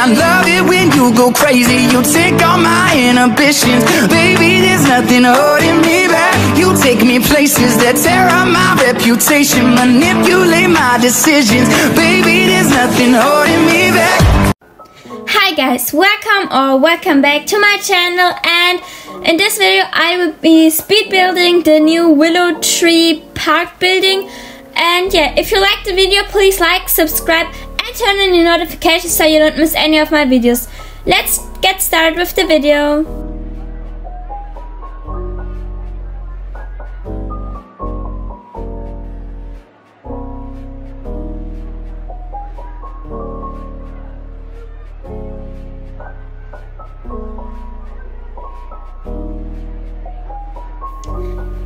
I love it when you go crazy. You take all my inhibitions. Baby, there's nothing holding me back. You take me places that tear up my reputation. Manipulate my decisions. Baby, there's nothing holding me back. Hi guys, welcome or welcome back to my channel. And in this video I will be speed building the new Willow Tree Park building. And yeah, if you like the video please like, subscribe turn on the notifications so you don't miss any of my videos. Let's get started with the video.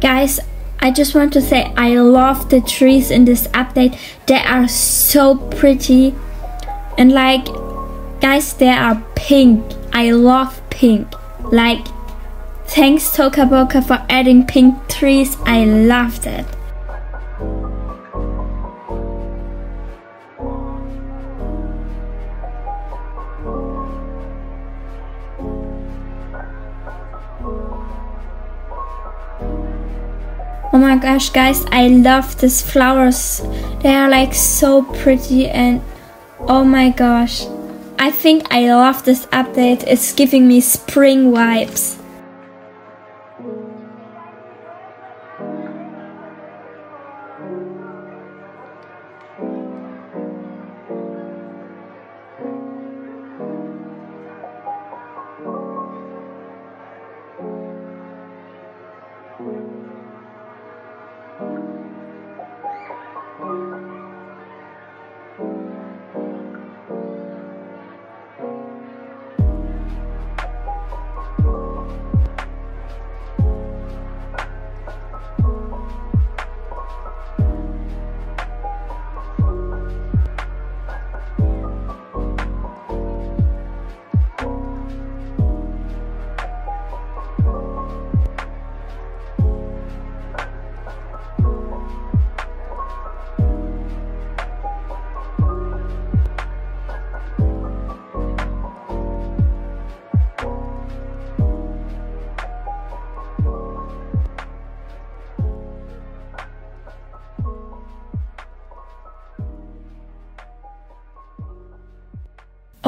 Guys, I just want to say I love the trees in this update. They are so pretty. And like, guys, they are pink. I love pink. Like, thanks Toca Boca for adding pink trees. I loved it. Gosh, guys, I love these flowers. They are like so pretty and oh my gosh. I think I love this update. It's giving me spring vibes.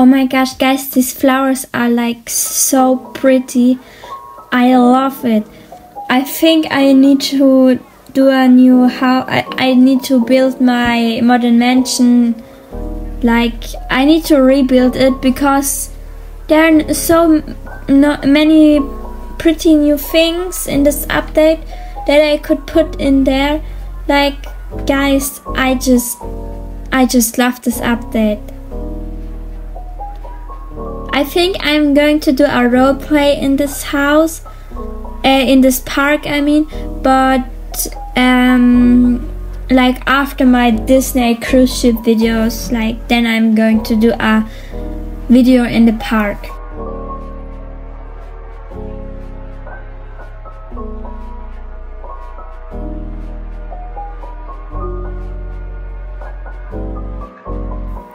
Oh my gosh, guys, these flowers are like so pretty. I love it. I think I need to do a new house. I, I need to build my modern mansion. Like, I need to rebuild it because there are so many pretty new things in this update that I could put in there. Like, guys, I just, I just love this update. I think I'm going to do a role play in this house, uh, in this park, I mean, but um, like after my Disney cruise ship videos, like then I'm going to do a video in the park.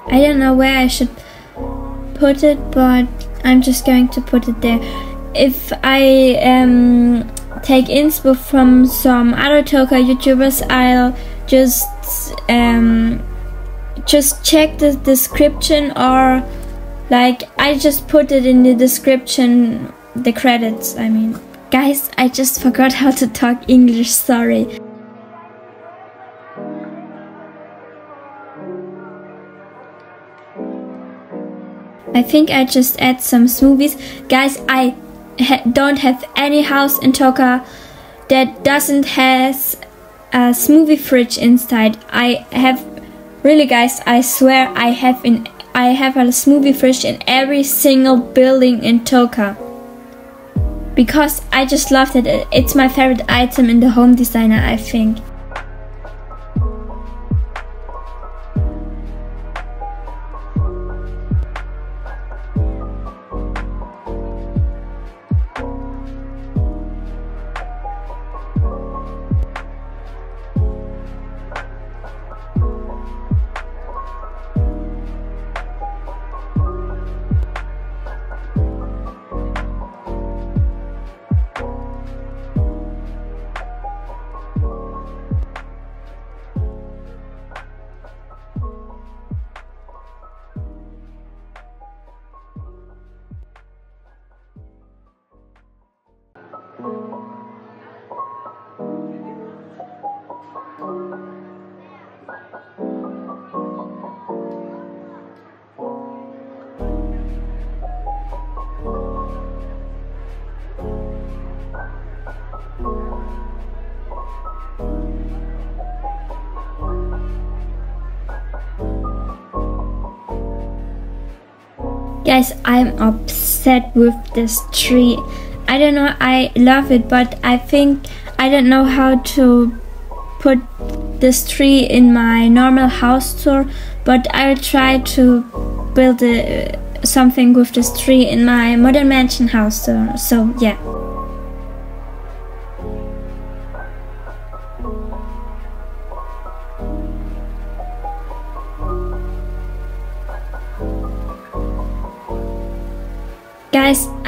I don't know where I should put it, but I'm just going to put it there. If I um, take inspo from some other Toca YouTubers, I'll just um, just check the description or like I just put it in the description, the credits. I mean, guys, I just forgot how to talk English. Sorry. I think I just add some smoothies. Guys, I ha don't have any house in Toca that doesn't has a smoothie fridge inside. I have really guys, I swear I have in I have a smoothie fridge in every single building in Toca. Because I just loved it. It's my favorite item in the home designer, I think. Guys, I'm upset with this tree. I don't know, I love it, but I think I don't know how to put this tree in my normal house tour, but I'll try to build a, something with this tree in my modern mansion house tour. So, yeah.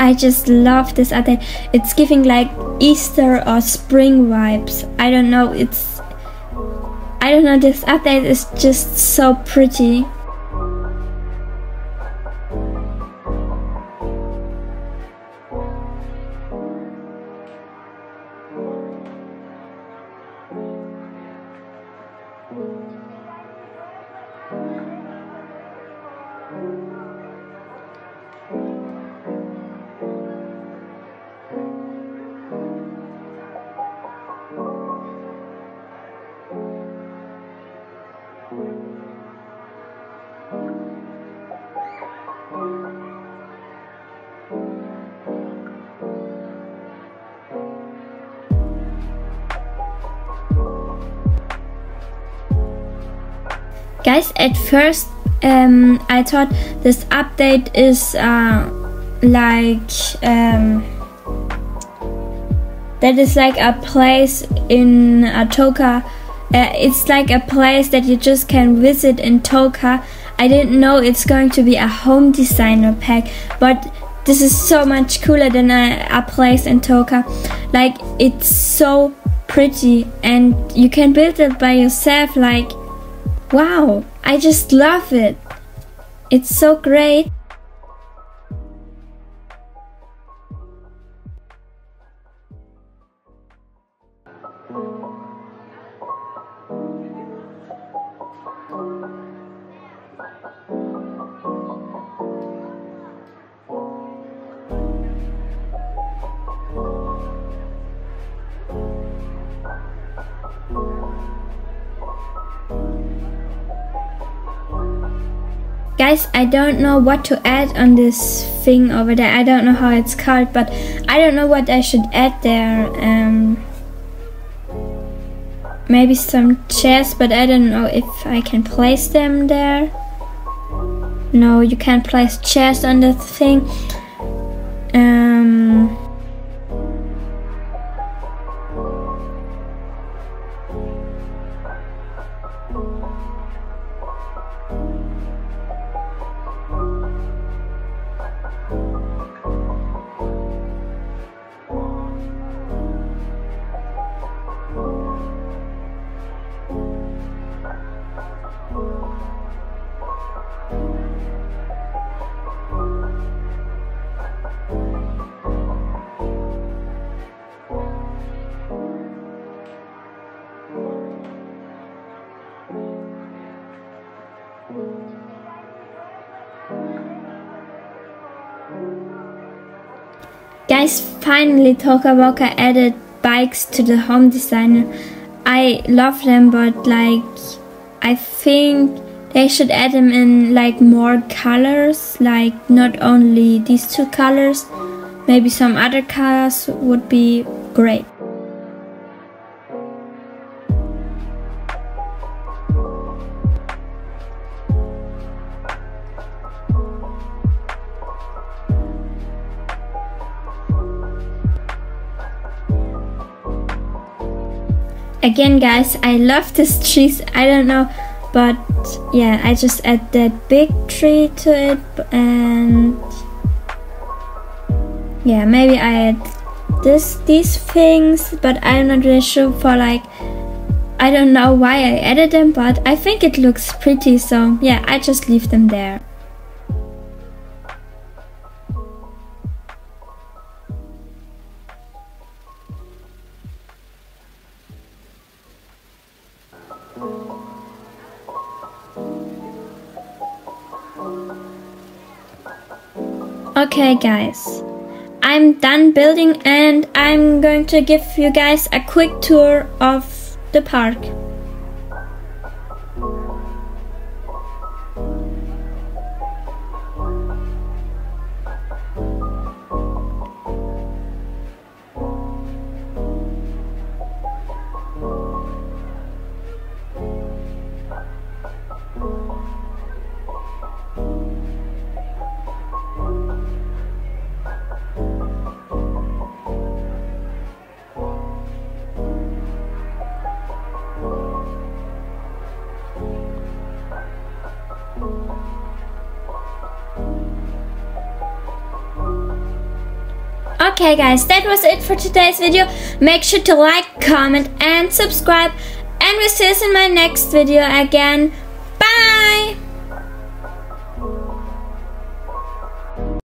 I just love this update. It's giving like Easter or spring vibes. I don't know, it's... I don't know, this update is just so pretty. Guys, at first um, I thought this update is uh, like um, that is like a place in Atoka. Uh, it's like a place that you just can visit in Toca. I didn't know it's going to be a home designer pack, but this is so much cooler than a, a place in Toca. Like it's so pretty and you can build it by yourself like Wow, I just love it. It's so great. Guys, I don't know what to add on this thing over there. I don't know how it's called, but I don't know what I should add there. Um, maybe some chairs, but I don't know if I can place them there. No, you can't place chairs on the thing. Um, Guys, finally Toca Boca added bikes to the home designer. I love them, but like, I think they should add them in like more colors, like not only these two colors, maybe some other colors would be great. Again guys I love this trees I don't know but yeah I just add that big tree to it and yeah maybe I add this these things but I'm not really sure for like I don't know why I added them but I think it looks pretty so yeah I just leave them there Okay guys, I'm done building and I'm going to give you guys a quick tour of the park. Okay guys, that was it for today's video. Make sure to like, comment and subscribe. And we'll see you in my next video again.